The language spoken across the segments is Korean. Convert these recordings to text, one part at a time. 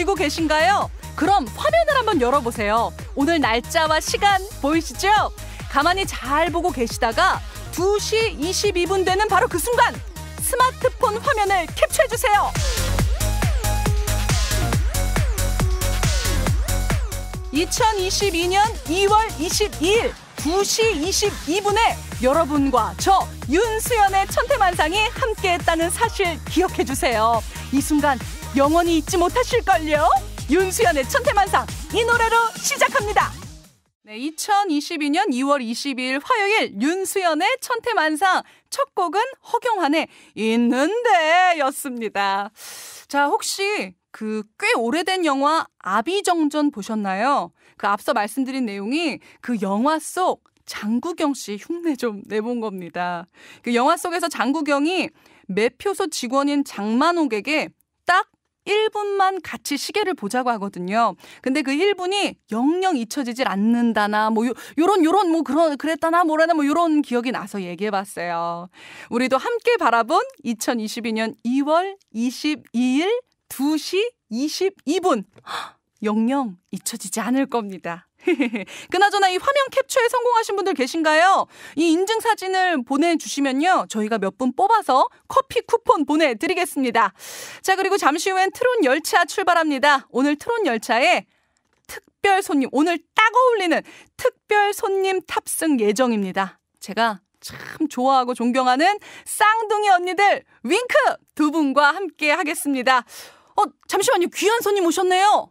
쥐고 계신가요? 그럼 화면을 한번 열어보세요. 오늘 날짜와 시간 보이시죠? 가만히 잘 보고 계시다가 2시 22분 되는 바로 그 순간 스마트폰 화면을 캡처해주세요. 2022년 2월 22일 2시 22분에 여러분과 저 윤수연의 천태만상이 함께했다는 사실 기억해 주세요. 이 순간 영원히 잊지 못하실걸요. 윤수연의 천태만상 이 노래로 시작합니다. 네, 2022년 2월 22일 화요일 윤수연의 천태만상 첫 곡은 허경환의 있는데 였습니다. 자, 혹시 그 꽤 오래된 영화 아비정전 보셨나요? 그 앞서 말씀드린 내용이 그 영화 속 장구경 씨 흉내 좀 내본 겁니다. 그 영화 속에서 장구경이 매표소 직원인 장만옥에게 딱 1분만 같이 시계를 보자고 하거든요. 근데 그 1분이 영영 잊혀지질 않는다나 뭐 요, 요런 요런 뭐 그런 그랬다나 뭐라나 뭐 요런 기억이 나서 얘기해 봤어요. 우리도 함께 바라본 2022년 2월 22일 2시 22분. 영영 잊혀지지 않을 겁니다. 그나저나 이 화면 캡처에 성공하신 분들 계신가요? 이 인증 사진을 보내주시면요. 저희가 몇 분 뽑아서 커피 쿠폰 보내드리겠습니다. 자, 그리고 잠시 후엔 트론 열차 출발합니다. 오늘 트론 열차에 특별 손님, 오늘 딱 어울리는 특별 손님 탑승 예정입니다. 제가 참 좋아하고 존경하는 쌍둥이 언니들 윙크 두 분과 함께 하겠습니다. 어, 잠시만요. 귀한 손님 오셨네요.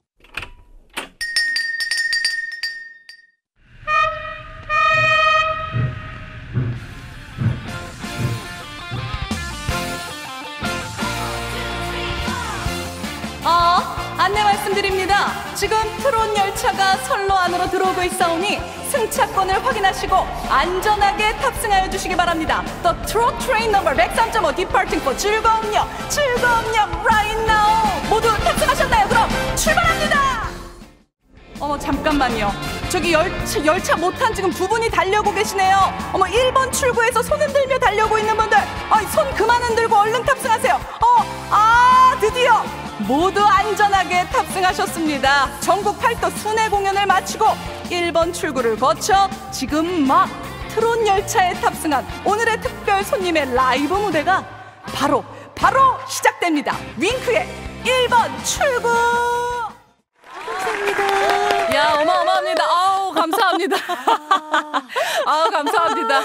안내 말씀드립니다. 지금 트론 열차가 선로 안으로 들어오고 있사오니 승차권을 확인하시고 안전하게 탑승하여 주시기 바랍니다. The Tro Train Number 103.5 Departing for 즐거움역, 즐거움역 right now. 모두 탑승하셨나요? 그럼 출발합니다. 어머 잠깐만요. 저기 열차, 열차 못한 지금 두 분이 달려고 계시네요. 어머 1번 출구에서 손 흔들며 달려고 있는 분들, 아이, 손 그만 흔들고 얼른 탑승하세요. 어, 아 드디어 모두 안전하게 탑승하셨습니다. 전국 팔도 순회 공연을 마치고 1번 출구를 거쳐 지금 막 트롯 열차에 탑승한 오늘의 특별 손님의 라이브 무대가 바로 바로 시작됩니다. 윙크의 1번 출구. 감사합니다. 야 어마어마합니다. 아 우 감사합니다. 아우 감사합니다.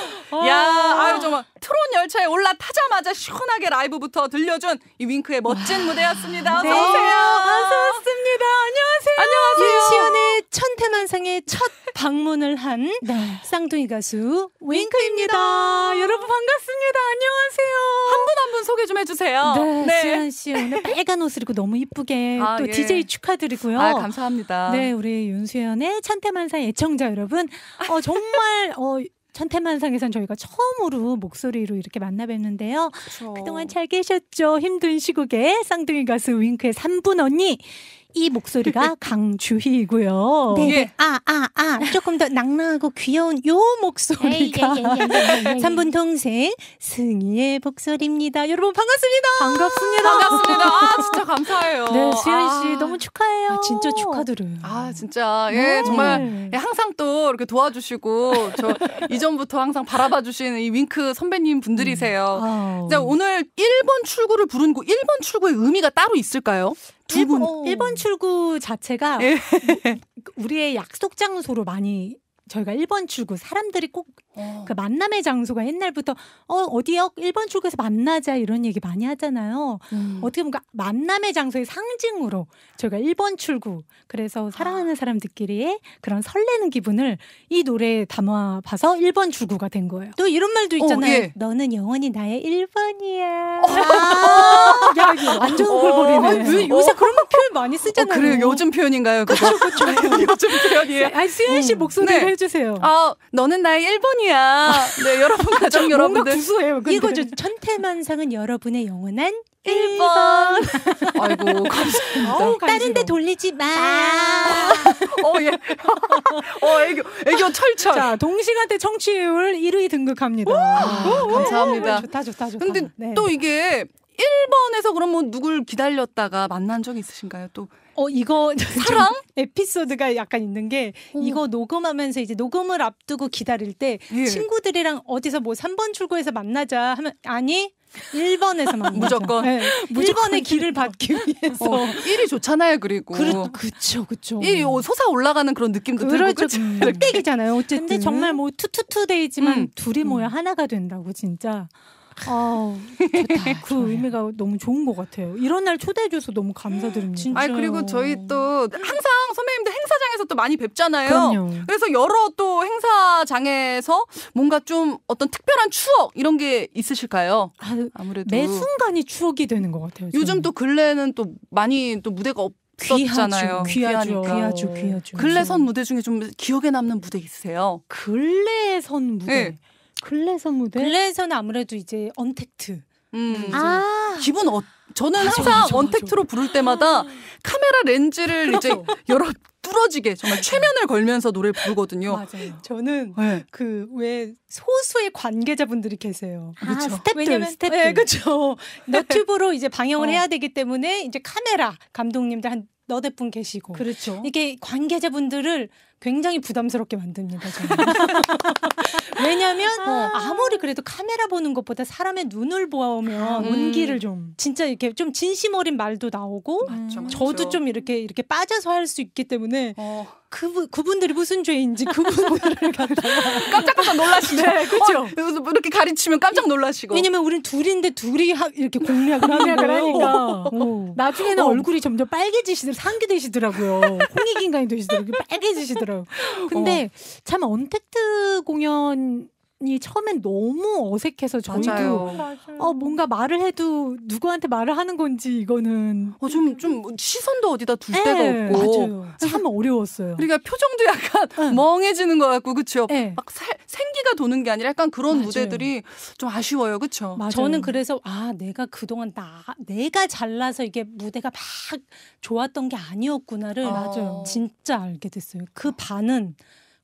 야 아유 정말 트롯 열차에 올라타자마자 시원하게 라이브부터 들려준 이 윙크의 멋진 무대였습니다. 어서 네. 오세요. 어서 왔습니다. 안녕하세요. 안녕하세요. 윤시연의 천태만상의 첫 방문을 한 네. 쌍둥이 가수 윙크입니다. 여러분 반갑습니다. 안녕하세요. 한 분 한분 소개 좀 해주세요. 네, 시연 씨 오늘 빨간 옷을 입고 너무 이쁘게 아, 또 예. DJ 축하드리고요. 아 감사합니다. 네, 우리 윤수연의 천태만상 애청자 여러분, 어, 정말 어, 천태만상에선 저희가 처음으로 목소리로 이렇게 만나 뵀는데요. 그쵸. 그동안 잘 계셨죠? 힘든 시국에 쌍둥이 가수 윙크의 3분 언니. 이 목소리가 강주희이고요. 네, 예. 네. 아, 아, 아. 조금 더 낭낭하고 귀여운 요 목소리가 예, 예, 예, 예, 예, 예. 3분 동생 승희의 목소리입니다. 여러분 반갑습니다. 반갑습니다. 반갑습니다. 아 진짜 감사해요. 네, 수연 씨 아. 너무 축하해요. 아, 진짜 축하드려요. 아 진짜 예 네. 정말 예, 항상 또 이렇게 도와주시고 저 이전부터 항상 바라봐 주시는 이 윙크 선배님 분들이세요. 자 오늘 1번 출구를 부른 거 1번 출구의 의미가 따로 있을까요? 두 분. 어. 1번 출구 자체가 예. 우리의 약속 장소로 많이 저희가 1번 출구 사람들이 꼭그 만남의 장소가 옛날부터 어 어디요? 1번 출구에서 만나자 이런 얘기 많이 하잖아요. 음. 어떻게 보면 그 만남의 장소의 상징으로 저희가 1번 출구 그래서 사랑하는 사람들끼리의 그런 설레는 기분을 이 노래에 담아 봐서 1번 출구가 된 거예요. 또 이런 말도 있잖아요. 예. 너는 영원히 나의 1번이야. 아, 야, 이거 완전 어, 왜 요새 어. 그런 거 표현 많이 어, 쓰잖아요. 그래요. 요즘 표현인가요? 그거? 요즘 표현이에요. 아니, 수현 씨 음. 목소리를 네. 해주세요. 아, 너는 나의 1번이야. 네, 여러분, 가족 여러분들. 구수해요. 근데. 이거죠. 천태만상은 여러분의 영원한 1번. 아이고, 감사합니다. 다른 데. 돌리지 마. 어, 예. 어, 애교, 애교 철철. 자, 동시간대 청취율 1위 등극합니다. 아, 감사합니다. 좋다, 좋다, 좋다. 근데 네. 또 이게 1번에서 그럼 뭐 누굴 기다렸다가 만난 적 있으신가요? 또 어 이거 사랑? 좀 에피소드가 약간 있는 게 어. 이거 녹음하면서 이제 녹음을 앞두고 기다릴 때 예. 친구들이랑 어디서 뭐 3번 출구에서 만나자 하면 아니 1번에서 만나자. 무조건. 네, 무조건 1번의 길을 받기 위해서. 어, 1이 좋잖아요. 그리고 그렇, 그쵸, 그쵸. 1이 솟아 올라가는 그런 느낌도 들고 그렇죠. 그쵸? 흑백이잖아요. 어쨌든. 근데 정말 뭐 투투투데이지만 음. 둘이 모여 하나가 된다고 진짜. 아, 좋다. 그 의미가 너무 좋은 것 같아요. 이런 날 초대해줘서 너무 감사드립니다. 진짜. 아니 그리고 저희 또 항상 선배님들 행사장에서 또 많이 뵙잖아요. 그럼요. 그래서 여러 또 행사장에서 뭔가 좀 어떤 특별한 추억 이런 게 있으실까요? 아, 아무래도 매 순간이 추억이 되는 것 같아요. 요즘 저는. 또 근래는 또 많이 또 무대가 없었잖아요. 귀하죠, 귀하니까. 귀하죠, 귀하죠. 근래 선 무대 중에 좀 기억에 남는 무대 있으세요? 근래 선 무대. 네. 근래 선 무대. 근래에서는 아무래도 이제 언택트. 음. 아, 기분 어 저는 맞아, 항상 맞아, 원택트로 부를 때마다 카메라 렌즈를 이제 여러 뚫어지게 정말 최면을 걸면서 노래를 부르거든요. 맞아요. 저는 네. 그왜 소수의 관계자분들이 계세요. 아, 그쵸. 스태프들, 왜냐면 스태프들. 네, 그렇죠. 너튜브로 이제 방영을 어. 해야 되기 때문에 이제 카메라 감독님들 한 너댓 분 계시고 그렇죠. 이게 관계자분들을 굉장히 부담스럽게 만듭니다. 저는. 왜냐하면 어. 아무리 그래도 카메라 보는 것보다 사람의 눈을 보아오면 음. 온기를 좀 진짜 이렇게 좀 진심 어린 말도 나오고 맞죠, 맞죠. 저도 좀 이렇게 이렇게 빠져서 할 수 있기 때문에 어, 그 그분들이 무슨 죄인지 그분들을 갖다가 깜짝깜짝 놀라시죠. 네, 그쵸. 어, 이렇게 가리치면 깜짝 놀라시고. 왜냐면 우린 둘인데 둘이 하, 이렇게 공략을 하는. 하니까. 어. 나중에는 어. 얼굴이 점점 빨개지시더라고요. 상기 되시더라고요. 홍익인간이 되시더라고요. 빨개지시더라고요. 근데 참 언택트 공연 이 처음엔 너무 어색해서 저희도 맞아요. 어, 뭔가 말을 해도 누구한테 말을 하는 건지 이거는 어, 좀, 좀 시선도 어디다 둘 예, 데가 없고. 맞아요. 참 어려웠어요. 그러니까 표정도 약간 응. 멍해지는 것 같고, 그쵸? 예. 막 살- 생기가 도는 게 아니라 약간 그런 맞아요. 무대들이 좀 아쉬워요, 그쵸? 맞아요. 저는 그래서 아 내가 그동안 나 내가 잘나서 이게 무대가 막 좋았던 게 아니었구나를 맞아요. 진짜 알게 됐어요. 그 반은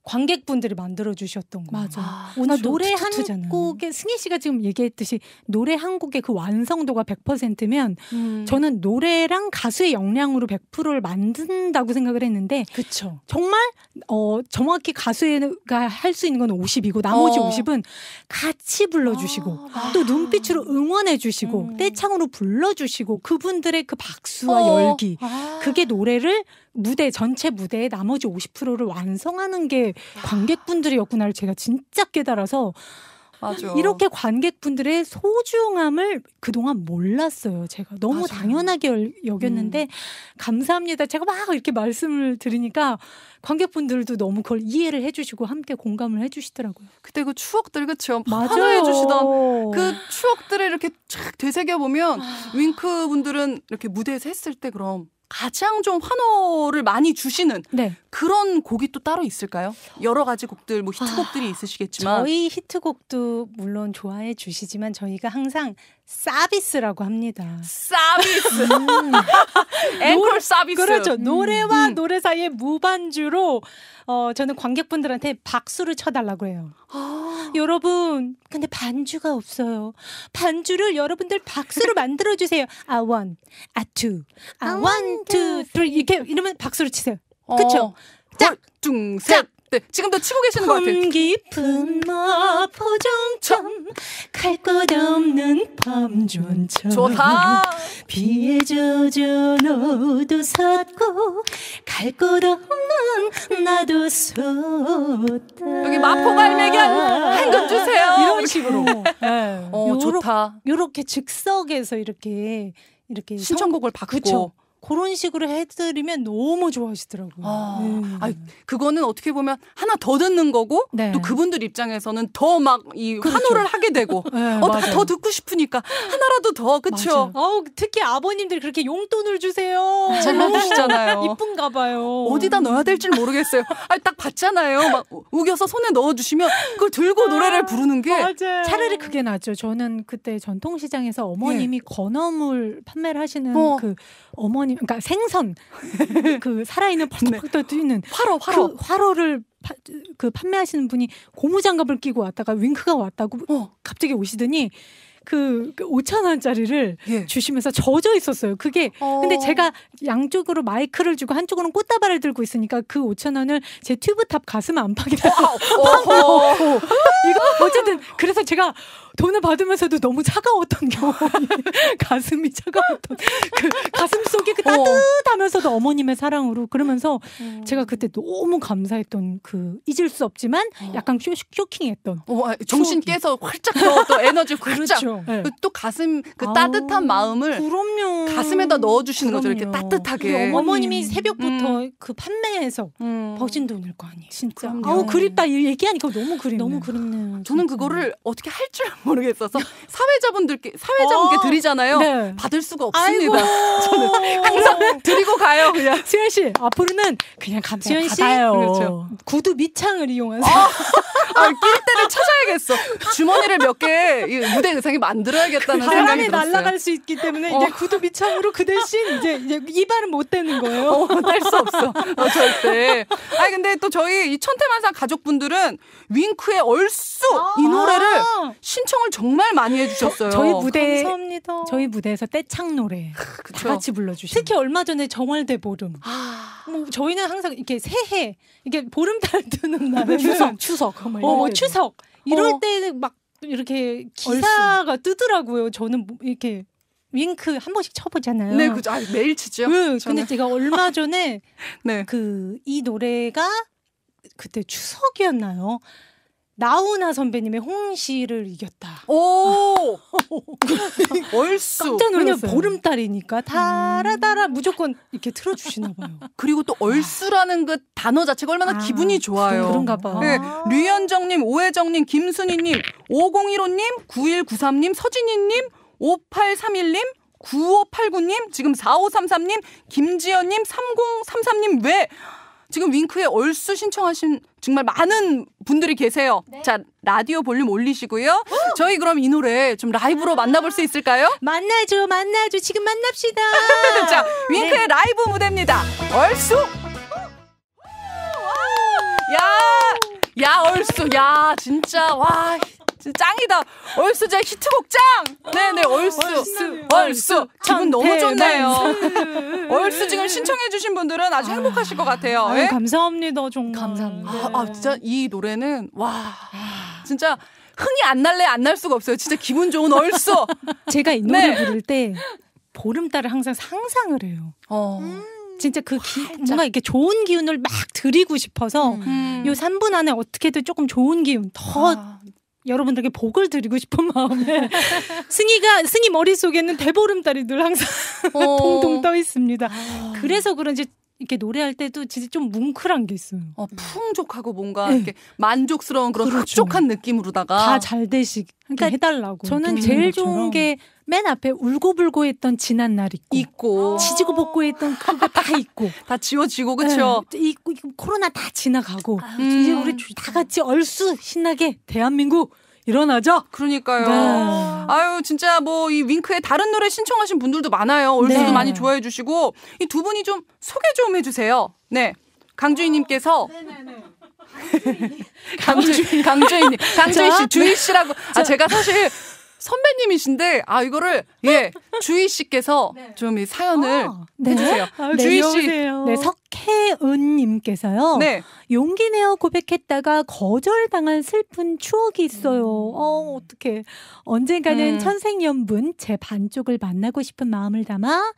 관객분들이 만들어 주셨던 거. 맞아. 아, 오늘. 노래. 한 곡에 승희 씨가 지금 얘기했듯이 노래 한 곡의 그 완성도가 100%면 음. 저는 노래랑 가수의 역량으로 100%를 만든다고 생각을 했는데 그쵸. 정말 어 정확히 가수가 할 수 있는 건 50이고 나머지 어. 50은 같이 불러 주시고 아. 또 눈빛으로 응원해 주시고 음. 떼창으로 불러 주시고 그분들의 그 박수와 어. 열기 아. 그게 노래를 무대 전체 무대의 나머지 50%를 완성하는 게 관객분들이었구나를 제가 진짜 깨달아서 맞아. 이렇게 관객분들의 소중함을 그동안 몰랐어요. 제가 너무 맞아요. 음. 당연하게 열- 여겼는데 감사합니다. 제가 막 이렇게 말씀을 드리니까 관객분들도 너무 그걸 이해를 해주시고 함께 공감을 해주시더라고요. 그때 그 추억들, 그쵸? 환호해 주시던 그 추억들을 이렇게 쫙 되새겨 보면 윙크 분들은 이렇게 무대에서 했을 때 그럼 가장 좀 환호를 많이 주시는 네. 그런 곡이 또 따로 있을까요? 여러 가지 곡들, 뭐 히트곡들이 있으시겠지만 저희 히트곡도 물론 좋아해 주시지만 저희가 항상 서비스라고 합니다. 서비스, 앵콜 서비스. 그렇죠. 음, 노래와 음. 노래 사이의 무반주로 어 저는 관객분들한테 박수를 쳐달라고 해요. 아, 여러분, 근데 반주가 없어요. 반주를 여러분들 박수로 만들어 주세요. 아 one, 아 two, 아 one, two, three 이렇게 이러면 박수를 치세요. 그쵸? 짝, 중, 셋. 네, 지금도 치고 계시는 것 같아요. 밤 깊은 마포종점 갈곳 없는 밤존처럼 좋다. 비에 젖어 너도 섰고 갈 곳 없는 나도 섰다 여기 마포 갈매기 한 현금 주세요. 이런 식으로 네. 어, 요러- 좋다. 요렇게 즉석에서 이렇게 이렇게 신청곡을 받고. 그쵸. 그런 식으로 해드리면 너무 좋아하시더라고요. 아, 네. 아이, 그거는 어떻게 보면 하나 더 듣는 거고 네. 또 그분들 입장에서는 더 막이 그렇죠. 환호를 하게 되고 네, 어. 더 듣고 싶으니까 하나라도 더 그쵸? 어우 특히 아버님들이 그렇게 용돈을 주세요. 잘 넣어주시잖아요. 이쁜가 봐요. 어디다 넣어야 될지 모르겠어요. 아니, 딱 봤잖아요. 막 우겨서 손에 넣어주시면 그걸 들고 노래를 부르는 게 맞아요. 차라리 그게 낫죠. 저는 그때 전통시장에서 어머님이 건어물 판매를 하시는 어. 그 어머 님, 그러니까 생선 그 살아있는 펄떡펄떡 뛰는 화로 화로. 그 화로를 파- 그 판매하시는 분이 고무 장갑을 끼고 왔다가 윙크가 왔다고 어. 갑자기 오시더니 그, 그 5천 원짜리를 예. 주시면서 젖어 있었어요. 그게 근데 어. 제가 양쪽으로 마이크를 주고 한쪽으로는 꽃다발을 들고 있으니까 그 5천 원을 제 튜브탑 가슴 안팎에다 어허. 이거 어쨌든 그래서 제가 돈을 받으면서도 너무 차가웠던 경험이 가슴이 차가웠던 그 가슴 속이 그 어. 따뜻하면서도 어머님의 사랑으로 그러면서 제가 그때 너무 감사했던 그 잊을 수 없지만 약간 쇼, 쇼킹했던 어, 아, 정신 추억이. 깨서 활짝 또, 또 에너지 활짝. 네. 그또 가슴 그 아우, 따뜻한 마음을 그럼요 가슴에다 넣어주시는 거죠. 이렇게 그럼요. 따뜻하게. 그 어머님 이 새벽부터 그 판매해서 음. 버신 돈일 거 아니에요. 진짜. 그럼요. 아우 그립다. 이 얘기하니까 너무 그립네. 너무 그립네요. 저는 진짜. 그거를 어떻게 할 줄 모르겠어 서 사회자분들께 사회자분께 어. 드리잖아요. 네. 받을 수가 아이고. 없습니다. 저는 항상 드리고 가요. 그냥. 수현 씨 앞으로는 그냥 감사 수현 씨? 받아요. 그렇죠. 구두 밑창을 이용하세요. 아, 낄 때를 찾아야겠어. 주머니를 몇 개 무대 의상에 만들어야겠다는 생각이 바람이 들었어요. 날아갈 수 있기 때문에 어. 이제 구두 밑창으로 그 대신 이제, 이제 이발은 못 되는 거예요. 어, 뗄수 없어. 어, 절대. 아니, 근데 또 저희 이 천태만상 가족분들은 윙크의 얼쑤 이 노래를 아, 신청을 정말 많이 해주셨어요. 저희 무대 감사합니다. 저희 무대에서 떼창 노래 그쵸. 다 같이 불러주시고 특히 얼마 전에 정월대 보름. 아, 뭐 저희는 항상 이렇게 새해 이게 보름달 뜨는 날에 추석 추석 어, 뭐 추석 이럴 어. 때는 막 이렇게 기사가 뜨더라고요. 저는 뭐 이렇게 윙크 한 번씩 쳐보잖아요. 네, 그죠. 아, 매일 치죠. 네, 근데 저는. 제가 얼마 전에 네. 그이 노래가 그때 추석이었나요? 나훈아 선배님의 홍시를 이겼다. 오! 얼쑤. 깜짝 놀랐어요. 보름달이니까 달아달아 무조건 이렇게 틀어주시나 봐요. 그리고 또 얼쑤라는 그 단어 자체가 얼마나 아, 기분이 좋아요. 그런가 봐. 네, 류현정님, 오혜정님, 김순희님, 5015님, 9193님, 서진희님, 5831님, 9589님, 지금 4533님, 김지연님, 3033님 외 지금 윙크의 얼쑤 신청하신 정말 많은 분들이 계세요. 자, 라디오 볼륨 올리시고요. 저희 그럼 이 노래 좀 라이브로 만나볼 수 있을까요? 만나죠, 만나죠. 지금 만납시다. 자, 윙크의 라이브 무대입니다. 얼쑤! 야, 야, 얼쑤. 야, 진짜, 와, 짱이다. 얼쑤 제 히트곡 짱! 네네, 얼쑤. 얼쑤. 기분 너무 좋네요. 얼쑤 지금 신청해주신 분들은 아주 행복하실 것 같아요. 아유, 예? 감사합니다, 정말. 감사합니다. 아, 아, 진짜 이 노래는, 와, 진짜 흥이 안 날래 안 날 수가 없어요. 진짜 기분 좋은 얼쑤. 제가 이 노래 네. 부를 때 보름달을 항상 상상을 해요. 어. 진짜 그 기, 뭔가 이렇게 좋은 기운을 막 드리고 싶어서 음. 요 3분 안에 어떻게든 조금 좋은 기운 더 아, 여러분들에게 복을 드리고 싶은 마음에 승희가 승희 머릿속에는 대보름달이 늘 항상 어. 통통 떠 있습니다. 아. 그래서 그런지 이렇게 노래할 때도 진짜 좀 뭉클한 게 있어요. 어, 풍족하고 뭔가 네. 이렇게 만족스러운 그런 그렇죠. 흡족한 느낌으로다가 다 잘 되시게 그러니까 해달라고. 저는 또 제일 좋은. 게 맨 앞에 울고불고 했던 지난 날 있고, 있고 지지고 볶고 했던 그거 다 있고 다 지워지고 그쵸? 네, 이, 이 코로나 다 지나가고 음. 이제 우리 다 같이 얼쑤 신나게 대한민국 일어나죠. 그러니까요. 네. 아유 진짜 뭐 이 윙크의 다른 노래 신청하신 분들도 많아요. 얼쑤도 네. 많이 좋아해 주시고 이 두 분이 좀 소개 좀 해주세요. 네. 강주희님께서 강주 강주희님 강주희 씨 주희 씨라고 아 제가 사실 선배님이신데 아 이거를 예 주희 씨께서 좀이 사연을 네. 해주세요. 아유, 주희 씨. 네, 석혜은님께서요. 네. 용기 내어 고백했다가 거절당한 슬픈 추억이 있어요. 어, 어떡해. 언젠가는 음. 천생연분 제 반쪽을 만나고 싶은 마음을 담아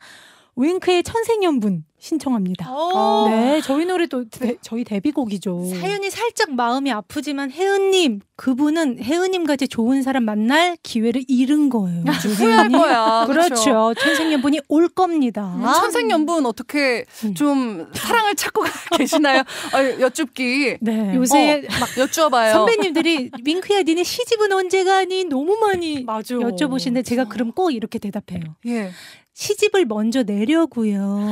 윙크의 천생연분 신청합니다. 어. 네, 저희 노래도 데- 저희 데뷔곡이죠. 사연이 살짝 마음이 아프지만 혜은님 그분은 혜은님 같이 좋은 사람 만날 기회를 잃은 거예요. 후회할 거야. 그쵸? 그렇죠. 천생연분이 올 겁니다. 음, 천생연분 어떻게 좀 사랑을 찾고 계시나요? 어, 여쭙기. 네. 요새 막 여쭈어봐요. 선배님들이 윙크야 니네 시집은 언제 가니 너무 많이 맞아. 여쭤보시는데 제가 그럼 꼭 이렇게 대답해요. 예. 시집을 먼저 내려고요.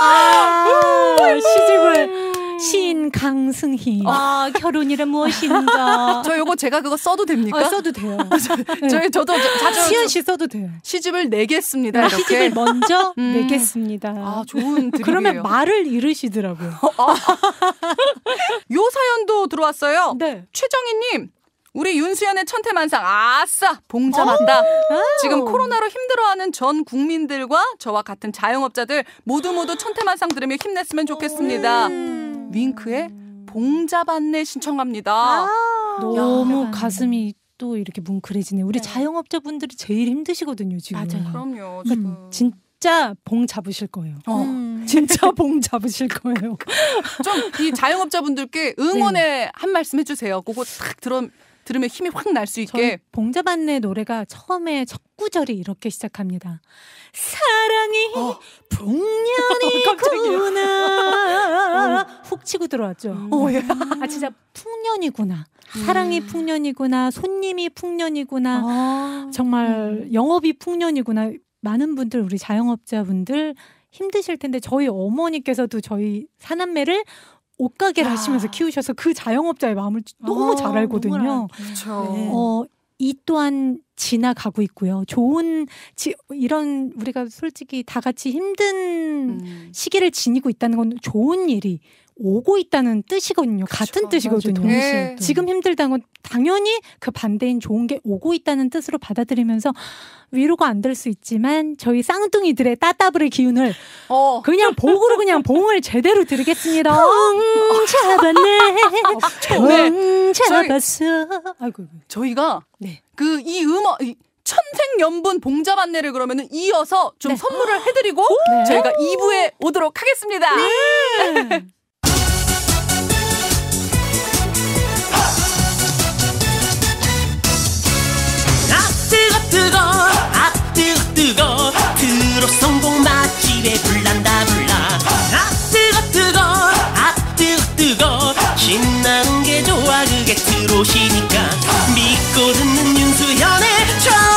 아, 시집을 시인 강승희. 아 결혼이란 무엇인가? 저 요거 제가 그거 써도 됩니까? 아, 써도 돼요. 저희 저도 자주 시연 씨 써도 돼요. 시집을 내겠습니다. 이렇게. 시집을 먼저 음. 내겠습니다. 아 좋은 드립이에요. 그러면 말을 잃으시더라고요. 요 사연도 들어왔어요. 네. 최정희 님 우리 윤수연의 천태만상 아싸 봉잡았다. 지금 코로나로 힘들어하는 전 국민들과 저와 같은 자영업자들 모두 모두 천태만상 들으며 힘냈으면 좋겠습니다. 윙크의 봉잡았네 신청합니다. 너무 야. 가슴이 또 이렇게 뭉클해지네. 우리 자영업자분들이 제일 힘드시거든요, 지금. 맞아요. 그럼요. 그러니까 지금. 진짜 봉 잡으실 거예요. 어. 음. 진짜 봉 잡으실 거예요. 좀 이 자영업자분들께 응원의 한 말씀 해주세요. 그거 딱 들어, 들으면 힘이 확 날 수 있게. 봉자반네 노래가 처음에 첫 구절이 이렇게 시작합니다. 사랑이 어. 풍년이구나. 훅 치고 들어왔죠. 어, 예. 아 진짜 풍년이구나. 사랑이 풍년이구나. 손님이 풍년이구나. 아. 정말 영업이 풍년이구나. 많은 분들 우리 자영업자분들 힘드실 텐데 저희 어머니께서도 저희 사남매를 옷가게를 야. 하시면서 키우셔서 그 자영업자의 마음을 너무 아, 잘 알거든요. 그렇죠. 네. 어, 이 또한 지나가고 있고요. 좋은 지, 이런 우리가 솔직히 다 같이 힘든 음. 시기를 지니고 있다는 건 좋은 일이 오고 있다는 뜻이거든요. 같은 뜻이거든요. 맞아, 동시에 네. 또. 지금 힘들다는 건 당연히 그 반대인 좋은 게 오고 있다는 뜻으로 받아들이면서 위로가 안 될 수 있지만 저희 쌍둥이들의 따따블의 기운을 어. 그냥 복으로 그냥 봉을 제대로 드리겠습니다. 봉 잡았네. 네. 봉 잡았어. 아이고. 저희가 네. 그 이 음악 이 천생연분 봉잡안내를 그러면은 이어서 좀 네. 선물을 해드리고 네. 저희가 2부에 오도록 하겠습니다. 아 뜨거 아 뜨거 뜨거. 트롯 성공 맛집에 불난다 불나. 아 뜨거 뜨거 아 뜨거 뜨거. 신나는 게 좋아 그게 트롯이니까. 믿고 듣는 윤수현의 전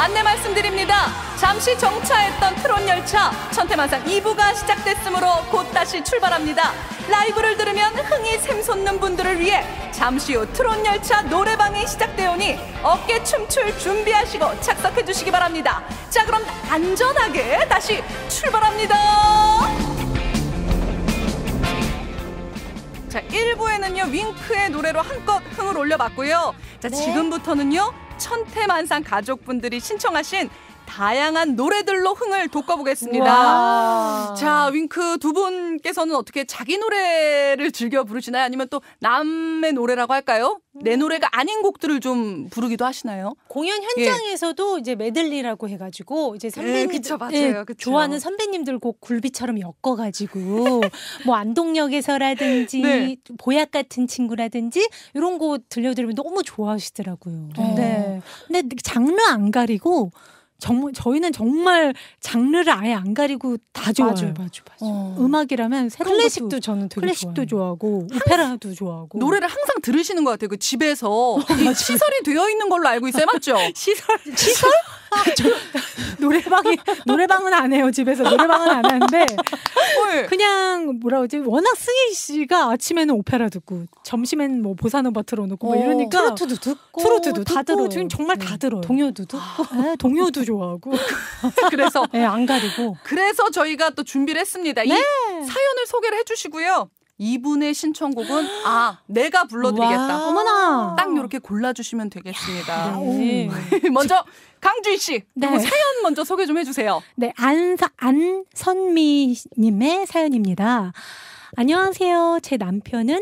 안내 말씀드립니다. 잠시 정차했던 트롯 열차 천태만상 2부가 시작됐으므로 곧 다시 출발합니다. 라이브를 들으면 흥이 샘솟는 분들을 위해 잠시 후 트롯 열차 노래방이 시작되오니 어깨 춤출 준비하시고 착석해 주시기 바랍니다. 자, 그럼 안전하게 다시 출발합니다. 자, 1부에는요, 윙크의 노래로 한껏 흥을 올려봤고요. 자, 지금부터는요, 천태만상 가족분들이 신청하신 다양한 노래들로 흥을 돋궈보겠습니다. 와. 자, 윙크 두 분께서는 어떻게 자기 노래를 즐겨 부르시나요? 아니면 또 남의 노래라고 할까요? 내 노래가 아닌 곡들을 좀 부르기도 하시나요? 공연 현장에서도 이제 메들리라고 해가지고 이제 선배님 네, 그쵸, 맞아요. 그쵸. 좋아하는 선배님들 곡 굴비처럼 엮어가지고 뭐 안동역에서라든지 네. 보약 같은 친구라든지 이런 곡 들려드리면 너무 좋아하시더라고요. 어. 네. 근데 장르 안 가리고 정말 저희는 정말 장르를 아예 안 가리고 다 좋아요. 맞아요, 맞아요, 맞아요. 어. 음악이라면 새로운 클래식도 것도 저는 되게 클래식도 좋아해요. 좋아하고 오페라도 좋아하고 노래를 항상 들으시는 것 같아요. 그 집에서 이 시설이 되어 있는 걸로 알고 있어요. 맞죠? 시설 시설 노래방이 노래방은 안 해요 집에서 노래방은 안 하는데 네. 그냥 뭐라 그러지 워낙 승희 씨가 아침에는 오페라 듣고 점심엔 뭐 보사노바 틀어놓고 뭐 어, 이러니까 트로트도 듣고 트로트도 다 듣고 들어요. 지금 정말 다 네. 들어요. 동요도 듣고 네, 동요도 좋아하고 그래서 네, 안 가리고 그래서 저희가 또 준비를 했습니다. 이 사연을 소개를 해주시고요. 이분의 신청곡은 아 내가 불러드리겠다. 와. 어머나 딱 이렇게 골라주시면 되겠습니다. 네. 먼저 강주희 씨 그리고 네. 사연 먼저 소개 좀 해주세요. 네, 안사, 안선미님의 사연입니다. 안녕하세요. 제 남편은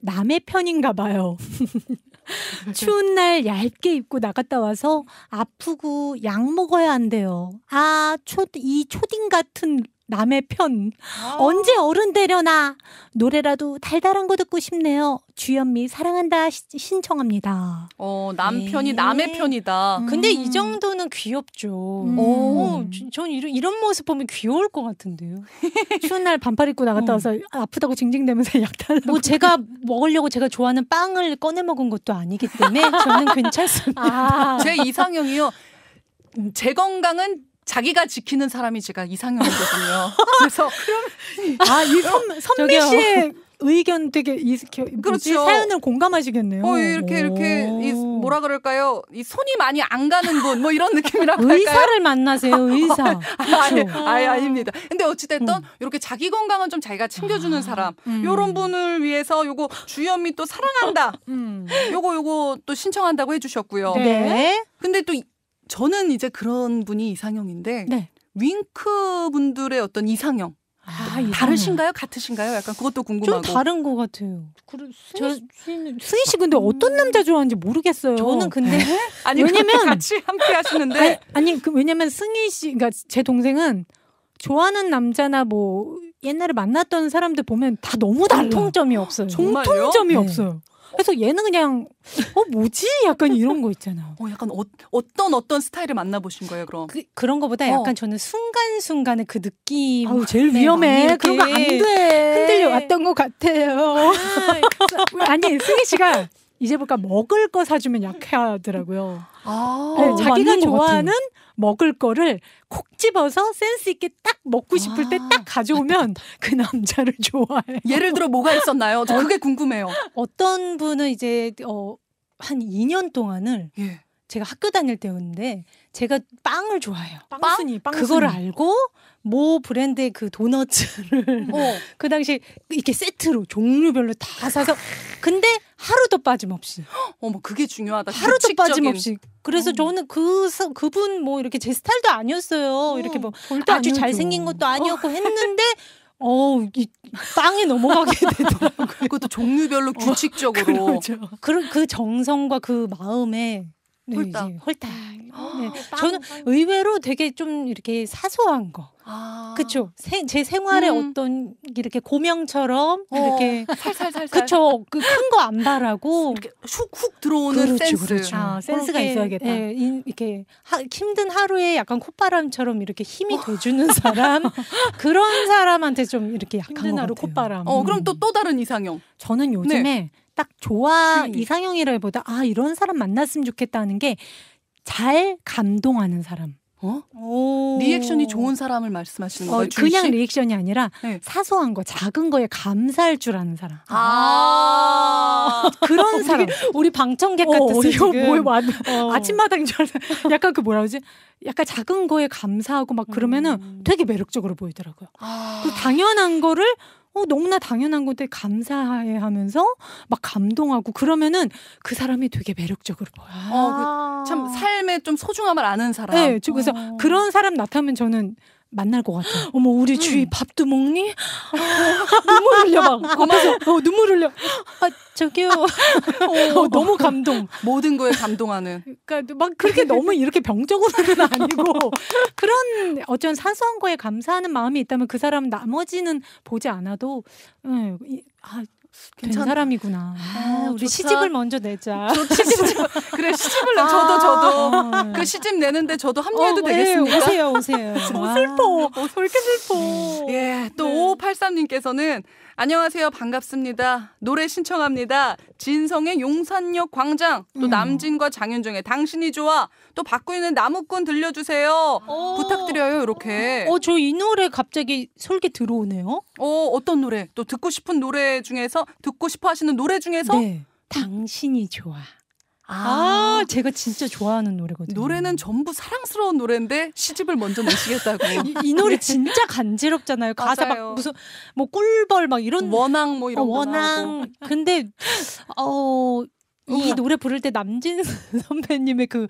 남의 편인가 봐요. 추운 날 얇게 입고 나갔다 와서 아프고 약 먹어야 한대요. 아, 초, 이 초딩 같은 남의 편. 언제 어른 되려나? 노래라도 달달한 거 듣고 싶네요. 주현미 사랑한다 시- 신청합니다. 어 남편이 네. 남의 편이다. 음. 근데 이 정도는 귀엽죠. 음. 어, 저- 전 이런, 이런 모습 보면 귀여울 것 같은데요. 추운 날 반팔 입고 나갔다 어. 와서 아프다고 징징대면서 약 달라고. 뭐 제가 먹으려고 제가 좋아하는 빵을 꺼내 먹은 것도 아니기 때문에 저는 괜찮습니다. 아, 제 이상형이요. 제 건강은 자기가 지키는 사람이 제가 이상형이거든요. 그래서 아, 이 선, 선미. 씨의 의견 되게 뭐지? 그렇죠. 사연을 공감하시겠네요. 어 이렇게 이렇게 이 오. 뭐라 그럴까요? 이 손이 많이 안 가는 분 뭐 이런 느낌이라고 할까요? 의사를 만나세요, 의사. 아니, 그렇죠. 아니 아닙니다. 근데 어찌됐든 음. 이렇게 자기 건강은 좀 자기가 챙겨주는 사람 음. 요런 분을 위해서 요거 주현미 또 사랑한다 음. 요거 요거 또 신청한다고 해주셨고요. 네. 근데 또 이- 저는 이제 그런 분이 이상형인데 네. 윙크 분들의 어떤 이상형 아. 다르신가요? 같으신가요? 약간 그것도 좀 궁금하고. 다른 것 같아요. 그래, 저- 승희 씨는 승희 씨 근데 어떤 남자 좋아하는지 모르겠어요. 저는 근데 아니 왜냐면- 같이 함께 하시는데 아니, 아니 그 왜냐면 승희 씨, 그러니까 제 동생은 좋아하는 남자나 뭐 옛날에 만났던 사람들 보면 다 너무 달라. 공통점이 없어요. 정말요? 공통점이 네. 없어요. 그래서 얘는 그냥 어 뭐지? 약간 이런 거 있잖아요. 어, 약간 어, 어떤 어떤 스타일을 만나보신 거예요, 그럼? 그, 그런 거보다 어. 약간 저는 순간순간의 그 느낌. 아우 제일 네, 위험해. 그런 거 안 돼. 흔들려 왔던 것 같아요. 아, 아니 승희 씨가 이제 볼까 먹을 거 사주면 약하더라고요. 아, 네, 어, 자기가 좋아하는 먹을 거를 콕 집어서 센스 있게 딱 먹고 싶을 때 딱 가져오면 그 남자를 좋아해. 예를 들어 뭐가 있었나요? 저 그게 궁금해요. 어떤 분은 이제 어, 한 2년 동안을 예. 제가 학교 다닐 때였는데 제가 빵을 좋아해요. 빵순이, 빵순이. 그거를 알고 모 브랜드의 그 도너츠를 어. 그 당시 이렇게 세트로 종류별로 다 사서 근데 하루도 빠짐없이 어머 그게 중요하다. 하루도 규칙적인- 빠짐없이 그래서 어. 저는 그 사- 그분 뭐 이렇게 제 스타일도 아니었어요. 이렇게 뭐 아주 아니어줘. 잘생긴 것도 아니었고 했는데 어이 빵에 넘어가게 되더라고요. 그것도 종류별로 규칙적으로. 그렇죠. 그, 그 정성과 그 마음에 네, 홀딱. 이제 홀딱. 네. 빵, 저는 빵. 의외로 되게 좀 이렇게 사소한 거. 아. 그쵸. 세- 제 생활에 음. 어떤 이렇게 고명처럼 어, 이렇게 살살살살. 그쵸. 그 큰 거 안 바라고 이렇게 훅훅 들어오는 그렇죠, 센스. 그렇죠. 아, 센스가 그렇게, 있어야겠다. 예, 이- 이렇게 하- 힘든 하루에 약간 콧바람처럼 이렇게 힘이 돼주는 사람 그런 사람한테 좀 이렇게 약한 힘든 것 하루 같아요. 콧바람. 어 그럼 또 또 다른 이상형. 저는 요즘에 딱 좋아 주인이. 이상형이라기보다 아 이런 사람 만났으면 좋겠다는 게 잘 감동하는 사람. 어? 오. 리액션이 좋은 사람을 말씀하시는 어, 거예요? 주희 그냥 씨? 리액션이 아니라 네. 사소한 거, 작은 거에 감사할 줄 아는 사람. 아. 그런 사람. 우리 방청객 어, 같았어 이거 지금. 뭐야, 와, 어. 아침마당인 줄 알았어. 약간 그 뭐라 그러지? 약간 작은 거에 감사하고 막 그러면은 음. 되게 매력적으로 보이더라고요. 아. 그 당연한 거를 어, 너무나 당연한 건데 감사해 하면서 막 감동하고 그러면은 그 사람이 되게 매력적으로 보여요. 어, 그, 참 삶의 좀 소중함을 아는 사람. 네, 저 그래서 어. 그런 사람 나타나면 저는 만날 것 같아요. 어머 우리 주희 밥도 먹니? 눈물 흘려 막 앞에서 어, 눈물 흘려. 아 저기요. 어, 너무 감동. 모든 거에 감동하는. 그러니까 막 그렇게 너무 이렇게 병적으로는 아니고 그런 어쩐 사소한 거에 감사하는 마음이 있다면 그 사람은 나머지는 보지 않아도 예, 이- 아, 된 괜찮- 사람이구나. 아, 우리 좋다. 시집을 먼저 내자. 저 시집 그래 시집을 내 저도 저도 아. 그 시집 내는데 저도 합류해도 어, 예, 되겠습니까? 오세요 오세요. 너무 아. 슬퍼. 왜 이렇게 슬퍼. 예, 또 5583님께서는 안녕하세요. 반갑습니다. 노래 신청합니다. 진성의 용산역 광장, 또 음. 남진과 장윤정의 당신이 좋아, 또 바꾸이는 나무꾼 들려주세요. 부탁드려요. 이렇게. 어, 저 이 노래 갑자기 솔깃 들어오네요. 어, 어떤 노래? 또 듣고 싶은 노래 중에서 듣고 싶어 하시는 노래 중에서 네. 당신이 좋아. 아, 아, 제가 진짜 좋아하는 노래거든요. 노래는 전부 사랑스러운 노래인데 시집을 먼저 내시겠다고. 이, 이 노래 진짜 간지럽잖아요. 가사 맞아요. 막 무슨 뭐 꿀벌 막 이런 원앙 뭐 어, 이런 거 나오고. 원앙. 근데 어. 이 어. 노래 부를 때 남진 선배님의 그,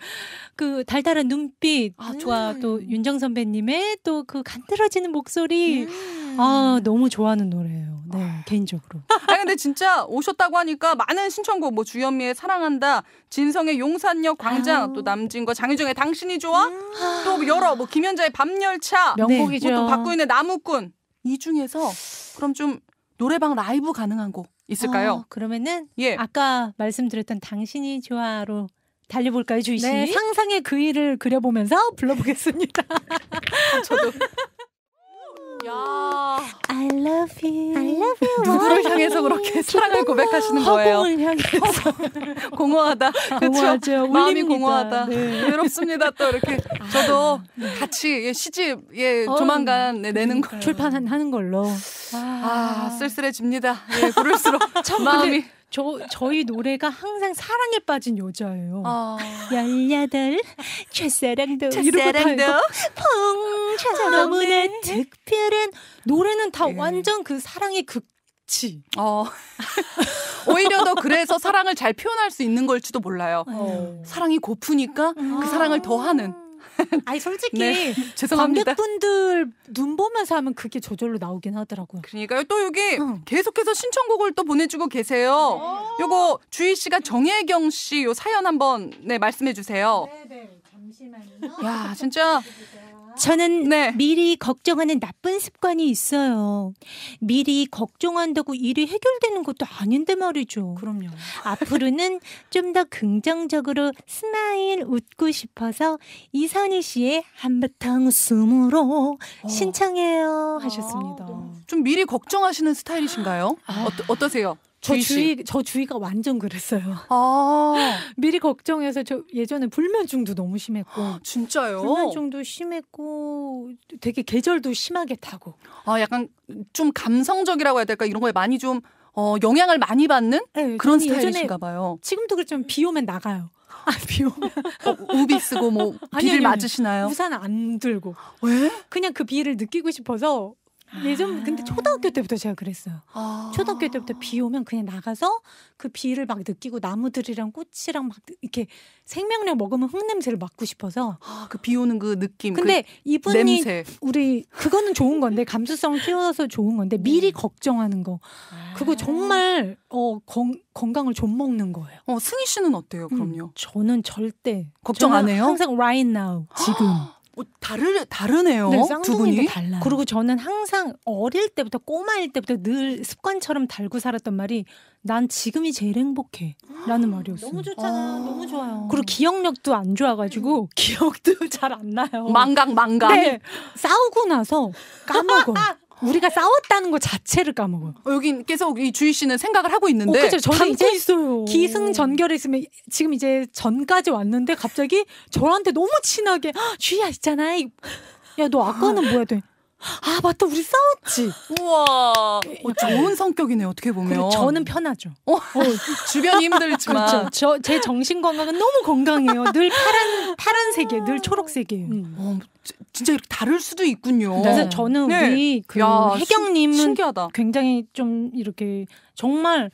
그 달달한 눈빛, 아, 좋아. 음. 또 윤정 선배님의 또 그 간드러지는 목소리. 음. 아, 너무 좋아하는 노래예요. 네, 개인적으로. 아 근데 진짜 오셨다고 하니까 많은 신청곡 뭐 주현미의 사랑한다, 진성의 용산역 광장, 아유. 또 남진과 장유정의 당신이 좋아, 또 여러 뭐 김연자의 밤열차, 명곡이죠. 뭐또 박구인의 나무꾼 이 중에서 그럼 좀 노래방 라이브 가능한 곡 있을까요? 어, 그러면은 예. 아까 말씀드렸던 당신이 좋아로 달려볼까요, 주희 씨? 네, 상상의 그 일을 그려보면서 불러보겠습니다. 저도 야. I love you. I love you. 누구를 향해서 그렇게 사랑을 고백하시는 거예요? 허공을 향해서. 공허하다. 그렇죠. 마음이. 공허하다. 네. 외롭습니다. 또 이렇게 저도 같이 예, 시집 예 어, 조만간 네, 내는 거. 출판하는 걸로. 아 쓸쓸해집니다. 예 부를수록 마음이. 저 저희 노래가 항상 사랑에 빠진 여자예요. 아. 열여덟 첫사랑도 첫사랑도. 이러고 펑 너무나 특별한 노래는 다 예. 완전 그 사랑의 극치. 어. 오히려 더 그래서 사랑을 잘 표현할 수 있는 걸지도 몰라요. 어. 사랑이 고프니까 그 사랑을 더 하는. 아니 솔직히 네. 죄송합니다. 관객분들 눈 보면서 하면 그게 저절로 나오긴 하더라고요. 그러니까요. 또 여기 응. 계속해서 신청곡을 또 보내주고 계세요. 요거 주희 씨가 정혜경 씨 요 사연 한번 네 말씀해 주세요. 네네 잠시만요. 야 진짜 저는 네. 미리 걱정하는 나쁜 습관이 있어요. 미리 걱정한다고 일이 해결되는 것도 아닌데 말이죠. 그럼요. 앞으로는 좀 더 긍정적으로 smile 웃고 싶어서 이선희 씨의 한바탕 웃음으로 신청해요 하셨습니다. 좀 미리 걱정하시는 스타일이신가요? 어떠, 어떠세요? 저. 주위 저 주위가 완전 그랬어요. 아 미리 걱정해서 저 예전에 불면증도 너무 심했고 진짜요? 불면증도 심했고 되게 계절도 심하게 타고 아 약간 좀 감성적이라고 해야 될까 이런 거에 많이 좀 어, 영향을 많이 받는 네, 그런 스타일이신가 봐요. 지금도 그렇지만 비 오면 나가요. 아, 비 오면 어, 우비 쓰고 뭐 비를 아니, 아니. 맞으시나요? 우산 안 들고 왜? 그냥 그 비를 느끼고 싶어서 예전 근데 초등학교 때부터 제가 그랬어요. 아. 초등학교 때부터 비 오면 그냥 나가서 그 비를 막 느끼고 나무들이랑 꽃이랑 막 이렇게 생명력 먹으면 흙 냄새를 맡고 싶어서. 아, 그 비 오는 그 느낌. 근데 그 이분이 냄새. 우리 그거는 좋은 건데 감수성을 키워서 좋은 건데 미리 걱정하는 거 그거 정말 어 건, 건강을 좀 먹는 거예요. 어, 승희 씨는 어때요? 그럼요. 음, 저는 절대 걱정 안 저는 해요? 항상 right now 지금. 어, 다르 다르네요. 네, 두 분이. 달라요. 그리고 저는 항상 어릴 때부터 꼬마일 때부터 늘 습관처럼 달고 살았던 말이 난 지금이 제일 행복해라는 말이었어요. 너무 좋잖아. 아. 너무 좋아요. 그리고 기억력도 안 좋아가지고 기억도 잘 안 나요. 망각 망각. 네, 싸우고 나서 까먹어. 우리가 싸웠다는 것 자체를 까먹어요. 어, 여긴 계속 이 주희 씨는 생각을 하고 있는데 어, 그죠. 저는 이제 있어요. 기승전결에 있으면 지금 이제 전까지 왔는데 갑자기 저한테 너무 친하게 "헉, 주희야 있잖아. 야 너 아까는 뭐야? 돼? 아 맞다 우리 싸웠지. 우와. 어, 좋은 성격이네요. 어떻게 보면. 저는 편하죠. 어, 주변이 힘들지만 그렇죠. 저제 정신 건강은 너무 건강해요. 늘 파란 파란색이에요. 늘 초록색이에요. 어, 지- 진짜 이렇게 다를 수도 있군요. 그래서 저는 네. 우리 그 야, 신기하다. 굉장히 좀 이렇게 정말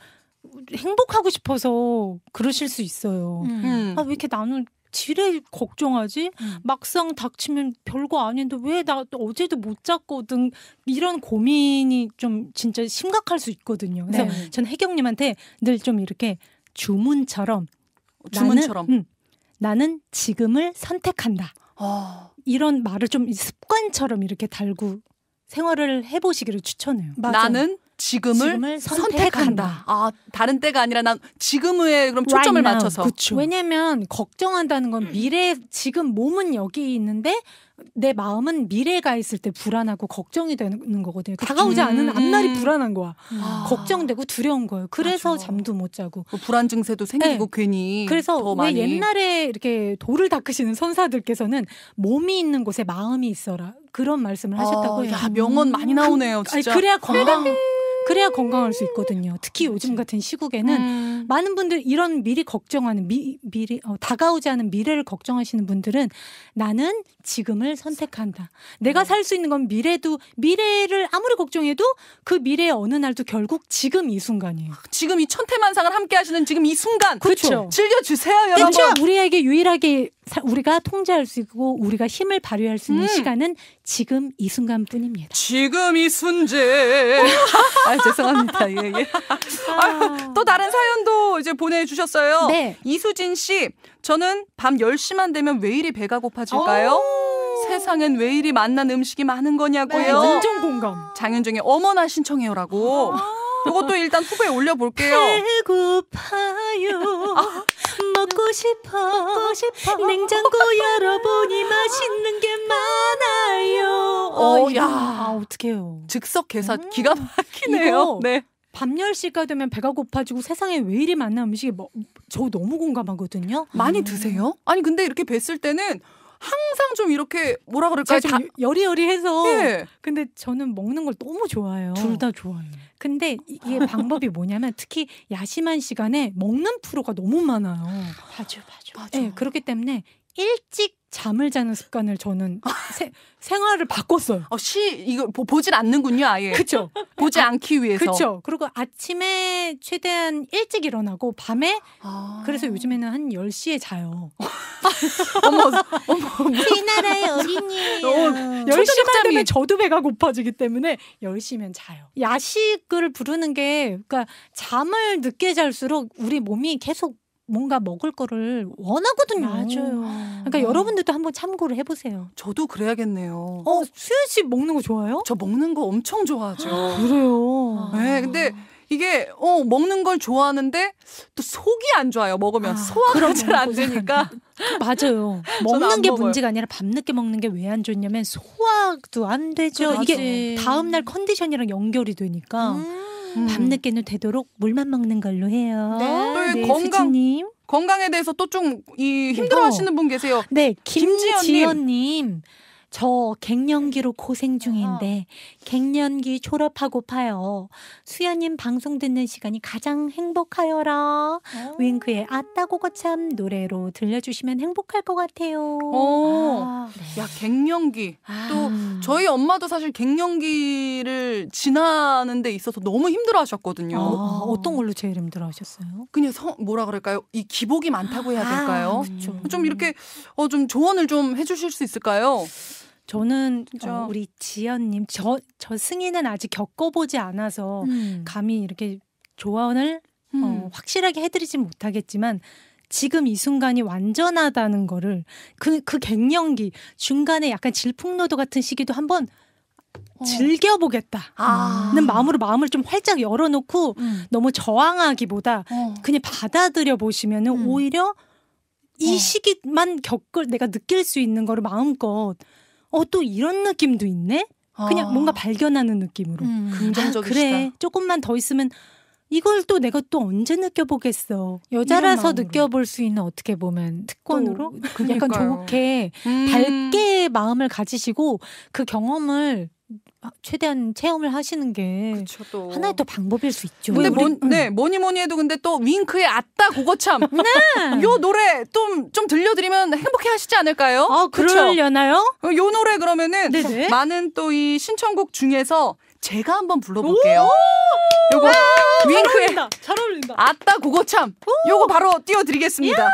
행복하고 싶어서 그러실 수 있어요. 음. 아왜 이렇게 나는 지레 걱정하지? 음. 막상 닥치면 별거 아닌데 왜 나 어제도 못 잤거든 이런 고민이 좀 진짜 심각할 수 있거든요. 그래서 네. 전 혜경님한테 늘 좀 이렇게 주문처럼 주문처럼. 나는, 음, 나는 지금을 선택한다. 아, 이런 말을 좀 습관처럼 이렇게 달고 생활을 해보시기를 추천해요. 나는 지금을, 지금을 선택한다. 선택한다. 아, 다른 때가 아니라 난 지금에 그럼 초점을 Right. 맞춰서. 그쵸. 왜냐면 걱정한다는 건 미래 지금 몸은 여기 있는데 내 마음은 미래가 있을 때 불안하고 걱정이 되는 거거든요. 다가오지 않은 음. 앞날이 불안한 거야. 아. 걱정되고 두려운 거예요. 그래서 맞아. 잠도 못 자고. 뭐 불안 증세도 생기고 네. 괜히 그래서 더왜 많이 옛날에 이렇게 돌을 닦으시는 선사들께서는 몸이 있는 곳에 마음이 있어라 그런 말씀을 하셨다고 아, 해요. 야, 명언 많이 나오네요, 아니, 진짜. 그래야 건강 그래야 건강할 수 있거든요. 특히 요즘 같은 시국에는 음. 많은 분들 이런 미리 걱정하는 미, 미리 어, 다가오지 않은 미래를 걱정하시는 분들은 나는 지금을 선택한다. 내가 살 수 있는 건 미래도 미래를 아무리 걱정해도 그 미래의 어느 날도 결국 지금 이 순간이에요. 지금 이 천태만상을 함께 하시는 지금 이 순간 그렇죠. 즐겨 주세요, 여러분. 진짜 우리에게 유일하게 사- 우리가 통제할 수 있고 우리가 힘을 발휘할 수 있는 음. 시간은 지금 이 순간뿐입니다. 지금 이 순재. 아, 죄송합니다. 예, 예. 아유, 또 다른 사연도 이제 보내주셨어요. 네. 이수진 씨, 저는 밤 10시만 되면 왜 이리 배가 고파질까요? 세상엔 왜 이리 맛난 음식이 많은 거냐고요. 네, 완전 공감. 장윤정의 어머나 신청해요라고. 이것도 일단 후보에 올려볼게요. 배고파요. 먹고 싶어. 냉장고 열어보니 맛있는 게 많아요. 어, 이거- 야. 아, 어떡해요. 즉석 개사 음, 기가 막히네요. 네. 밤 10시가 되면 배가 고파지고 세상에 왜 이리 많나 음식이 뭐, 저 너무 공감하거든요. 많이 음. 드세요? 아니 근데 이렇게 뵀을 때는 항상 좀 이렇게 뭐라 그럴까요? 제가 좀 여리여리해서 예. 근데 저는 먹는 걸 너무 좋아해요. 둘 다 좋아요. 근데 이게 방법이 뭐냐면 특히 야심한 시간에 먹는 프로가 너무 많아요. 맞아, 맞아. 맞아. 네, 그렇기 때문에 일찍 잠을 자는 습관을 저는 세- 생활을 바꿨어요. 어, 시 이거 보, 보질 않는군요, 아예. 그쵸? 보지 않기 위해서. 그쵸? 그리고 아침에 최대한 일찍 일어나고 밤에 아. 그래서 요즘에는 한 10시에 자요. 어머, 어머. 우리나라의 어린이에요. 어, 10시만 초저녁잠이. 되면 저도 배가 고파지기 때문에 10시면 자요. 야식을 부르는 게 그러니까 잠을 늦게 잘수록 우리 몸이 계속 뭔가 먹을 거를 원하거든요. 맞아요. 그러니까 여러분들도 한번 참고를 해보세요. 저도 그래야겠네요. 어, 수현 씨 먹는 거 좋아해요? 저 먹는 거 엄청 좋아하죠. 그래요. 네, 근데 이게 어 먹는 걸 좋아하는데 또 속이 안 좋아요. 먹으면 아, 소화가 잘 안 되니까. 맞아요. 저는 안 먹는 게 먹어요. 문제가 아니라 밤늦게 먹는 게 왜 안 좋냐면 소화도 안 되죠. 그렇지. 이게 다음 날 컨디션이랑 연결이 되니까 음. 밤늦게는 되도록 물만 먹는 걸로 해요. 네. 또 건강- 수지님. 건강에 대해서 또 좀 이 힘들어하시는 분 계세요. 네, 김지연님. 김지연님. 저 갱년기로 고생 중인데 갱년기 졸업하고파요. 수연님 방송 듣는 시간이 가장 행복하여라. 윙크의 아따고거 참 노래로 들려주시면 행복할 것 같아요. 어. 아, 네. 야 갱년기. 또 음. 저희 엄마도 사실 갱년기를 지나는 데 있어서 너무 힘들어하셨거든요. 아, 어떤 걸로 제일 힘들어하셨어요? 그냥 성, 뭐라 그럴까요? 이 기복이 많다고 해야 될까요? 아, 그렇죠. 좀 이렇게 어 좀 조언을 좀 해주실 수 있을까요? 저는. 어, 우리 지연님 저 저 승희는 아직 겪어보지 않아서 음. 감히 이렇게 조언을 음. 어, 확실하게 해드리진 못하겠지만 지금 이 순간이 완전하다는 거를 그, 그 갱년기 중간에 약간 질풍노도 같은 시기도 한번 어. 즐겨보겠다는 아. 마음으로 마음을 좀 활짝 열어놓고 음. 너무 저항하기보다 어. 그냥 받아들여 보시면 은 음. 오히려 이 어. 시기만 겪을 내가 느낄 수 있는 거를 마음껏 어 또 이런 느낌도 있네 그냥 아. 뭔가 발견하는 느낌으로 음, 아, 긍정적이시다. 그래 조금만 더 있으면 이걸 또 내가 또 언제 느껴보겠어 여자라서. 느껴볼 수 있는 어떻게 보면 특권으로 또, 약간. 좋게 음. 밝게 마음을 가지시고 그 경험을 최대한 체험을 하시는 게 그쵸, 또. 하나의 또 방법일 수 있죠. 근데 뭐, 응. 네 뭐니 뭐니 해도 근데 또 윙크의 아따 그거 참. 요 노래 좀 좀 들려드리면 행복해 하시지 않을까요? 아? 그러려나요? 어, 요 노래 그러면은 네네. 많은 또 이 신청곡 중에서 제가 한번 불러볼게요. 요거 윙크의 잘 어울린다. 아따 그거 참. 요거 바로 띄워드리겠습니다.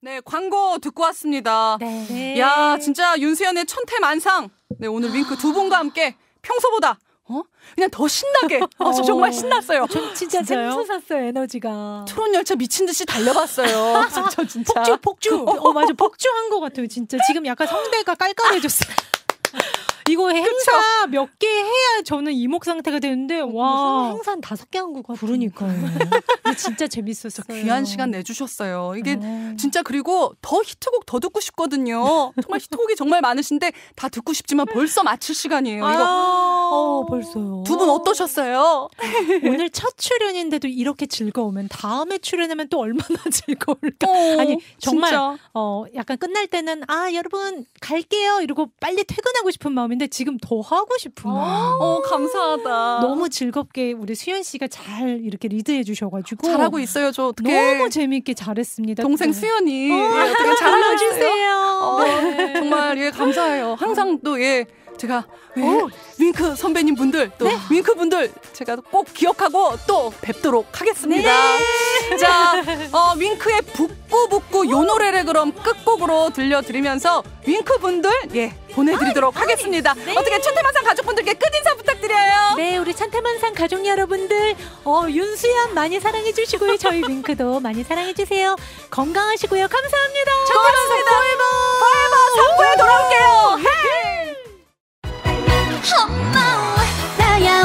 네 광고 듣고 왔습니다. 네. 야 진짜 윤수연의 천태만상. 네 오늘 윙크 두 분과 함께 평소보다 어 그냥 더 신나게. 어, 저 정말 신났어요. 저 진짜? 샘솟았어요 에너지가. 트롯 열차 미친 듯이 달려봤어요. 저 진짜. 폭주 폭주. 어 맞아 폭주한 것 같아요 진짜 지금 약간 성대가 깔깔해졌어요. 이거 행사 몇 개 해야 저는 이목 상태가 되는데 와 행산 다섯 개한것 같아. 그러니까요. 근데 진짜 재밌었어요. 귀한 시간 내주셨어요. 이게 어. 진짜 그리고 더 히트곡 더 듣고 싶거든요. 정말 히트곡이 정말 많으신데 다 듣고 싶지만 벌써 마칠 시간이에요. 이거 어 벌써요. 두 분 어떠셨어요? 오늘 첫 출연인데도 이렇게 즐거우면 다음에 출연하면 또 얼마나 즐거울까. 어, 아니, 정말 진짜. 어 약간 끝날 때는 아 여러분 갈게요 이러고 빨리 퇴근하고 싶은 마음 인데 지금 더 하고 싶은 마음. 어 감사하다. 너무 즐겁게 우리 수현 씨가 잘 이렇게 리드해 주셔가지고 잘하고 있어요. 저 어떻게 너무 재밌게 잘했습니다. 동생 네. 수연이 어, 예, 어떻게 잘하고. 불러주세요. 어, 네. 정말 예 감사해요. 항상 또 예 제가 예, 윙크 선배님 분들 또 윙크 분들 제가 꼭 기억하고 또 뵙도록 하겠습니다. 자, 어, 윙크의 북구북구 요 노래를 그럼 끝곡으로 들려드리면서 윙크 분들 예 보내드리도록 하겠습니다. 어떻게 천태만상 가족분들께 끝 인사 부탁드려요. 네, 우리 찬태만상 가족 여러분들, 어, 윤수연 많이 사랑해 주시고요. 저희 윙크도 많이 사랑해 주세요. 건강하시고요. 감사합니다. 고맙습니다. 포에버 3부에 돌아올게요. 헤이! 엄마 왔다야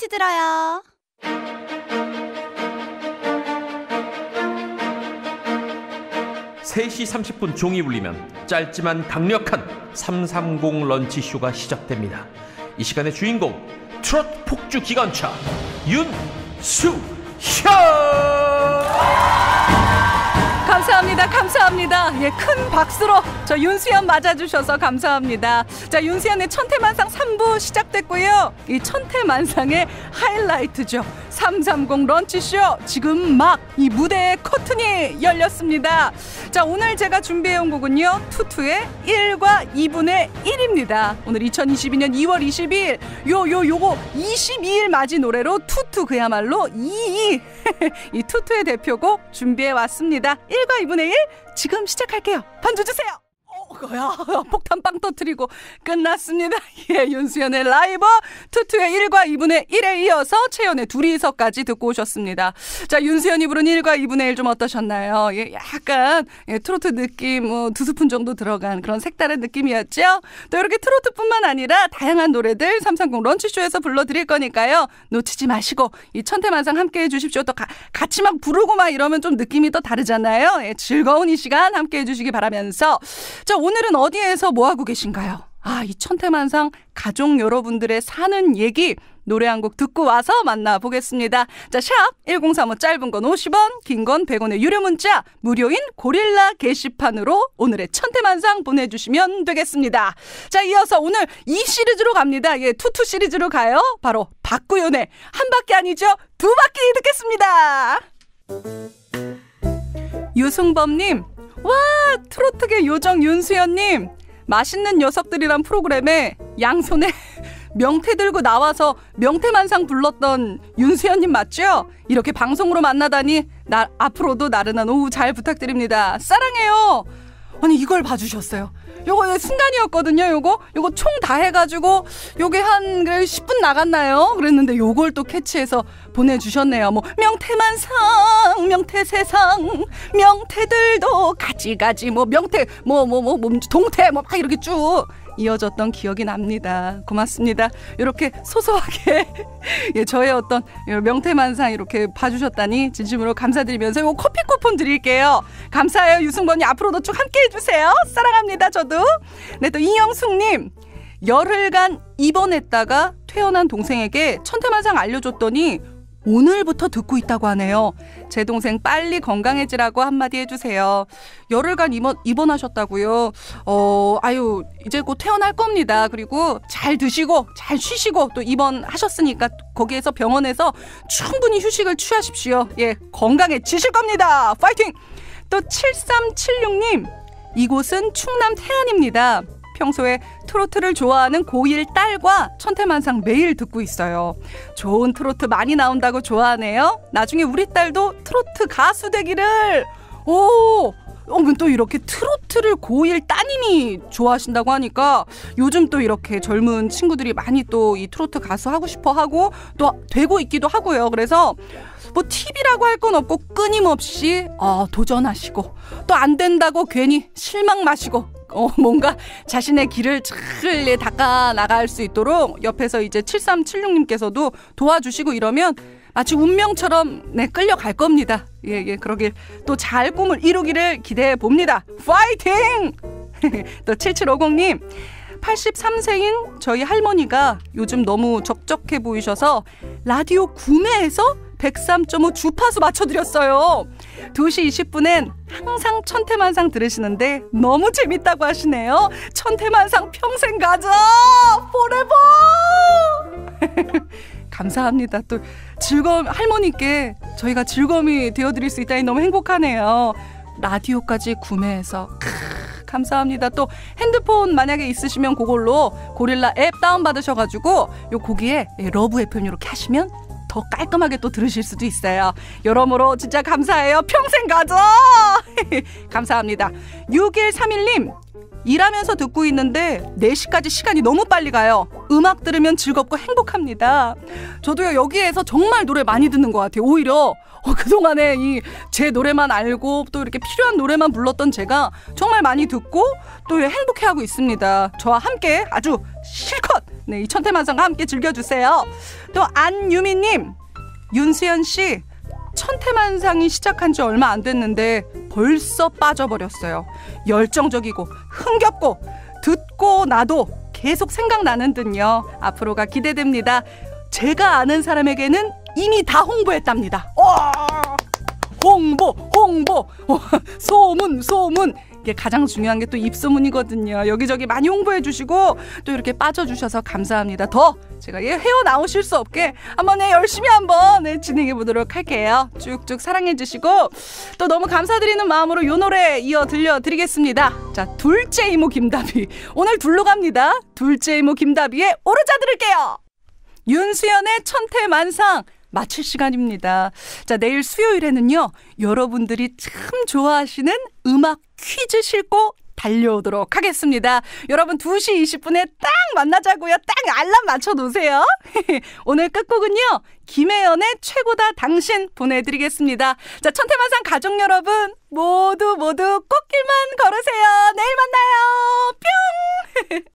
같이 들어요. 3시 30분 종이 울리면 짧지만 강력한 330 런치쇼가 시작됩니다. 이 시간의 주인공 트롯 폭주 기관차 윤수현! 감사합니다. 감사합니다. 예, 큰 박수로 저 윤수연 맞아주셔서 감사합니다. 자, 윤수연의 천태만상 3부 시작됐고요. 이 천태만상의 하이라이트죠. 330 런치쇼. 지금 막 이 무대의 커튼이 열렸습니다. 자, 오늘 제가 준비해온 곡은요. 투투의 1과 2분의 1입니다. 오늘 2022년 2월 22일. 요, 요, 요거 22일 맞이 노래로 투투 그야말로 22. 이 투투의 대표곡 준비해 왔습니다. 1과 2분의 1 지금 시작할게요. 반주 주세요. 어, 거야 폭탄 빵 터트리고 끝났습니다. 예, 윤수연의 라이브 투투의 1과 2분의 1에 이어서 채연의 둘이서까지 듣고 오셨습니다. 자, 윤수연이 부른 1과 2분의 1 좀 어떠셨나요? 예, 약간 예, 트로트 느낌 뭐 두 스푼 정도 들어간 그런 색다른 느낌이었죠? 또 이렇게 트로트뿐만 아니라 다양한 노래들 330 런치쇼에서 불러드릴 거니까요. 놓치지 마시고 이 천태만상 함께 해 주십시오. 또 가, 같이 막 부르고 막 이러면 좀 느낌이 또 다르잖아요. 예, 즐거운 이 시간 함께 해 주시기 바라면서 자, 오늘 은 어디에서 뭐 하고 계신가요? 아, 이 천태만상 가족 여러분들의 사는 얘기 노래 한 곡 듣고 와서 만나보겠습니다. 자, 샵 1035 짧은 건 50원, 긴 건 100원의 유료 문자, 무료인 고릴라 게시판으로 오늘의 천태만상 보내주시면 되겠습니다. 자, 이어서 오늘 이 시리즈로 갑니다. 예, 투투 시리즈로 가요. 바로 박구윤의 한 바퀴 아니죠? 두 바퀴 듣겠습니다. 유승범님, 와 트로트계 요정 윤수연님 맛있는 녀석들이란 프로그램에 양손에 명태 들고 나와서 명태만상 불렀던 윤수연님 맞죠? 이렇게 방송으로 만나다니 나 앞으로도 나른한 오후 잘 부탁드립니다. 사랑해요. 아니 이걸 봐주셨어요. 요거 순간이었거든요. 요거 요거 총 다 해가지고 요게 한 10분 나갔나요? 그랬는데 요걸 또 캐치해서 보내주셨네요. 뭐 명태만상, 명태 세상, 명태들도 가지가지 뭐 명태 뭐 뭐 뭐 뭐, 동태 뭐 막 이렇게 쭉 이어졌던 기억이 납니다. 고맙습니다. 이렇게 소소하게 예, 저의 어떤 명태만상 이렇게 봐주셨다니 진심으로 감사드리면서 요 커피 쿠폰 드릴게요. 감사해요 유승범이 앞으로도 쭉 함께 해 주세요. 사랑합니다 저도. 네또 이영숙님 열흘간 입원했다가 퇴원한 동생에게 천태만상 알려줬더니 오늘부터 듣고 있다고 하네요. 제 동생 빨리 건강해지라고 한마디 해주세요. 열흘간 입원, 입원하셨다고요. 어, 아유, 이제 곧 퇴원할 겁니다. 그리고 잘 드시고, 잘 쉬시고, 또 입원하셨으니까 거기에서 병원에서 충분히 휴식을 취하십시오. 예, 건강해지실 겁니다. 파이팅! 또 7376님, 이곳은 충남 태안입니다. 평소에 트로트를 좋아하는 고1 딸과 천태만상 매일 듣고 있어요. 좋은 트로트 많이 나온다고 좋아하네요. 나중에 우리 딸도 트로트 가수 되기를. 오! 어, 또 이렇게 트로트를 고1 따님이 좋아하신다고 하니까 요즘 또 이렇게 젊은 친구들이 많이 또 이 트로트 가수 하고 싶어 하고 또 되고 있기도 하고요. 그래서 뭐 TV라고 할 건 없고 끊임없이 어, 도전하시고 또 안 된다고 괜히 실망 마시고 어, 뭔가 자신의 길을 잘 닦아 나갈 수 있도록 옆에서 이제 7376님께서도 도와주시고 이러면 마치 운명처럼 네, 끌려갈 겁니다. 예, 예, 그러길 또 잘 꿈을 이루기를 기대해 봅니다. 파이팅! 또 7750님. 83세인 저희 할머니가 요즘 너무 적적해 보이셔서 라디오 구매해서 103.5 주파수 맞춰드렸어요. 2시 20분엔 항상 천태만상 들으시는데 너무 재밌다고 하시네요. 천태만상 평생 가자! forever! 감사합니다. 또 즐거움, 할머니께 저희가 즐거움이 되어드릴 수 있다니 너무 행복하네요. 라디오까지 구매해서. 감사합니다. 또 핸드폰 만약에 있으시면 그걸로 고릴라 앱 다운 받으셔가지고 요 거기에 러브 FM 이렇게 하시면 더 깔끔하게 또 들으실 수도 있어요. 여러모로 진짜 감사해요. 평생 가자! 감사합니다. 6131님, 일하면서 듣고 있는데 4시까지 시간이 너무 빨리 가요. 음악 들으면 즐겁고 행복합니다. 저도요, 여기에서 정말 노래 많이 듣는 것 같아요. 오히려 어, 그동안에 이 제 노래만 알고 또 이렇게 필요한 노래만 불렀던 제가 정말 많이 듣고 또 행복해하고 있습니다. 저와 함께 아주 실컷 네, 이 천태만상과 함께 즐겨주세요. 또 안유미님, 윤수연 씨, 천태만상이 시작한 지 얼마 안 됐는데 벌써 빠져버렸어요. 열정적이고 흥겹고 듣고 나도 계속 생각나는 듯요. 앞으로가 기대됩니다. 제가 아는 사람에게는 이미 다 홍보했답니다. 와! 홍보, 홍보, 소문, 소문. 이게 가장 중요한 게 또 입소문이거든요. 여기저기 많이 홍보해 주시고 또 이렇게 빠져 주셔서 감사합니다. 더 제가 예, 헤어 나오실 수 없게 한번 네, 열심히 한번 네, 진행해 보도록 할게요. 쭉쭉 사랑해 주시고 또 너무 감사드리는 마음으로 요 노래 이어 들려 드리겠습니다. 자, 둘째 이모 김다비. 오늘 둘로 갑니다. 둘째 이모 김다비의 오르자 들을게요. 윤수연의 천태만상 마칠 시간입니다. 자, 내일 수요일에는요, 여러분들이 참 좋아하시는 음악 퀴즈 싣고 달려오도록 하겠습니다. 여러분 2시 20분에 딱 만나자고요. 딱 알람 맞춰 놓으세요. 오늘 끝곡은요. 김혜연의 최고다 당신 보내드리겠습니다. 자, 천태만상 가족 여러분 모두 모두 꽃길만 걸으세요. 내일 만나요. 뿅!